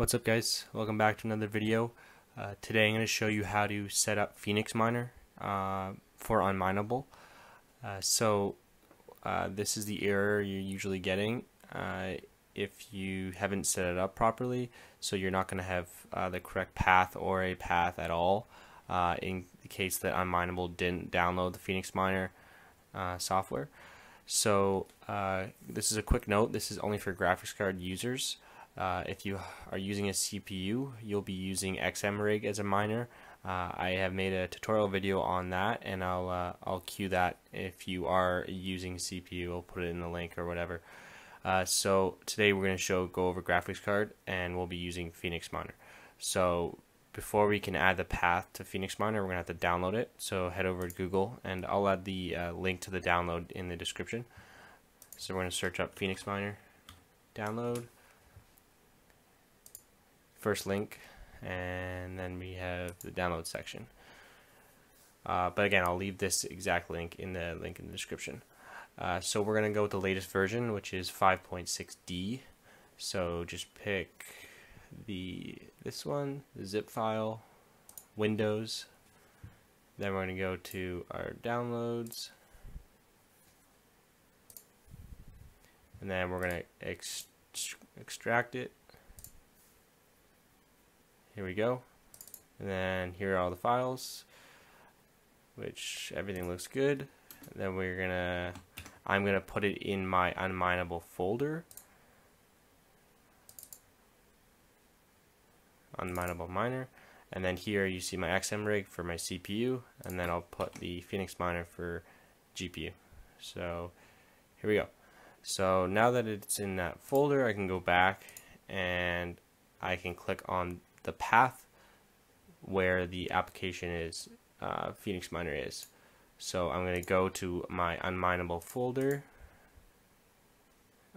What's up guys? Welcome back to another video. Uh, today I'm going to show you how to set up Phoenix Miner uh, for unMineable. Uh, so uh, this is the error you're usually getting uh, if you haven't set it up properly. So you're not going to have uh, the correct path or a path at all in the case that unMineable didn't download the Phoenix Miner software. So this is a quick note. This is only for graphics card users. Uh, if you are using a CPU, you'll be using XMRig as a miner. Uh, I have made a tutorial video on that, and I'll uh, I'll cue that if you are using CPU. I'll put it in the link or whatever. Uh, so today we're going to show go over graphics card, and we'll be using Phoenix Miner. So before we can add the path to Phoenix Miner, we're going to have to download it. So head over to Google, and I'll add the uh, link to the download in the description. So we're going to search up Phoenix Miner, download first link and then we have the download section. Uh, but again, I'll leave this exact link in the link in the description. Uh, so we're going to go with the latest version, which is 5.6D. So just pick the this one, the zip file, Windows. Then we're going to go to our downloads. And then we're going to ex extract it here we go. And then here are all the files, which everything looks good. And then we're gonna, I'm gonna put it in my unMineable folder. UnMineable miner. And then here you see my XMRig for my CPU, and then I'll put the Phoenix miner for GPU. So here we go. So now that it's in that folder, I can go back and I can click on the path where the application is, uh, Phoenix Miner is. So I'm going to go to my unMineable folder,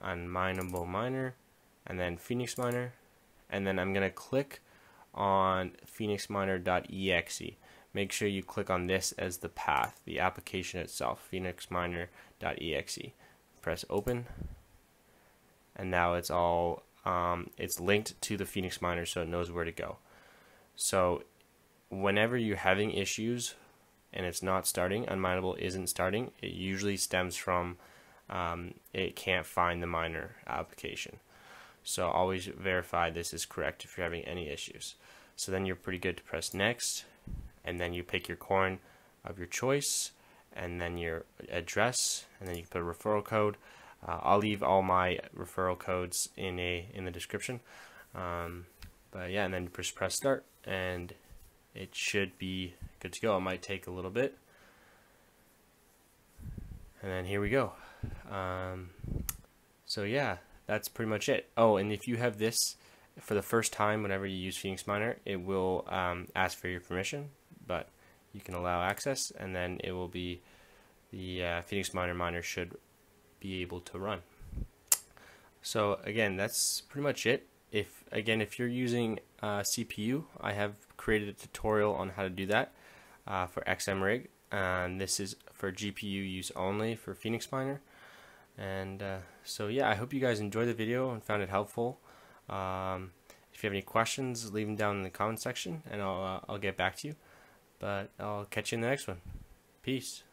unMineable miner, and then Phoenix Miner, and then I'm going to click on phoenixminer.exe. Make sure you click on this as the path, the application itself, phoenixminer.exe. Press open, and now it's all um, it's linked to the Phoenix Miner so it knows where to go. So whenever you're having issues and it's not starting, UnMineable isn't starting, it usually stems from um, it can't find the miner application. So always verify this is correct if you're having any issues. So then you're pretty good to press next and then you pick your coin of your choice and then your address and then you put a referral code uh, I'll leave all my referral codes in a in the description. Um, but yeah, and then just press start, and it should be good to go. It might take a little bit, and then here we go. Um, so yeah, that's pretty much it. Oh, and if you have this for the first time, whenever you use Phoenix Miner, it will um, ask for your permission, but you can allow access, and then it will be the uh, Phoenix Miner miner should be able to run. So again, that's pretty much it. If again, if you're using uh, CPU, I have created a tutorial on how to do that uh, for XMRig, and this is for GPU use only for Phoenix Miner. And uh, so yeah, I hope you guys enjoyed the video and found it helpful. Um, if you have any questions, leave them down in the comment section, and I'll uh, I'll get back to you. But I'll catch you in the next one. Peace.